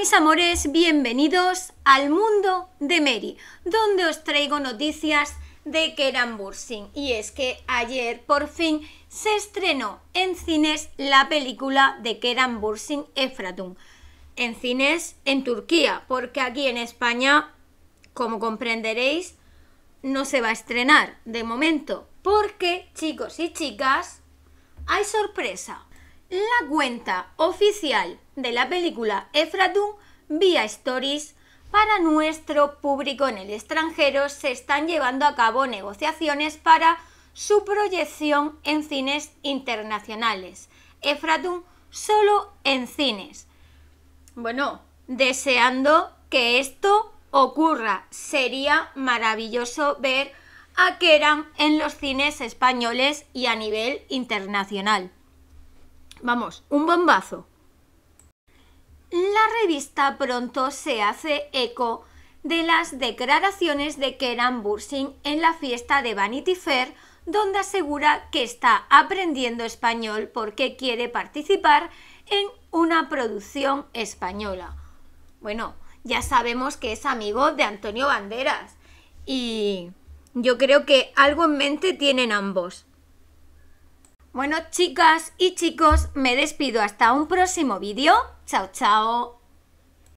Mis amores, bienvenidos al mundo de Mary, donde os traigo noticias de Keran Bursin. Y es que ayer por fin se estrenó en cines la película de Keran Bursin Efratun. En cines en Turquía, porque aquí en España, como comprenderéis, no se va a estrenar de momento. Porque, chicos y chicas, hay sorpresa. La cuenta oficial de la película Efratun vía Stories para nuestro público en el extranjero se están llevando a cabo negociaciones para su proyección en cines internacionales. Efratun solo en cines. Bueno, deseando que esto ocurra. Sería maravilloso ver a Keran en los cines españoles y a nivel internacional. Vamos, un bombazo. La revista pronto se hace eco de las declaraciones de Keran Bursin en la fiesta de Vanity Fair, donde asegura que está aprendiendo español porque quiere participar en una producción española. Bueno, ya sabemos que es amigo de Antonio Banderas y yo creo que algo en mente tienen ambos. Bueno, chicas y chicos, me despido hasta un próximo vídeo. Chao, chao.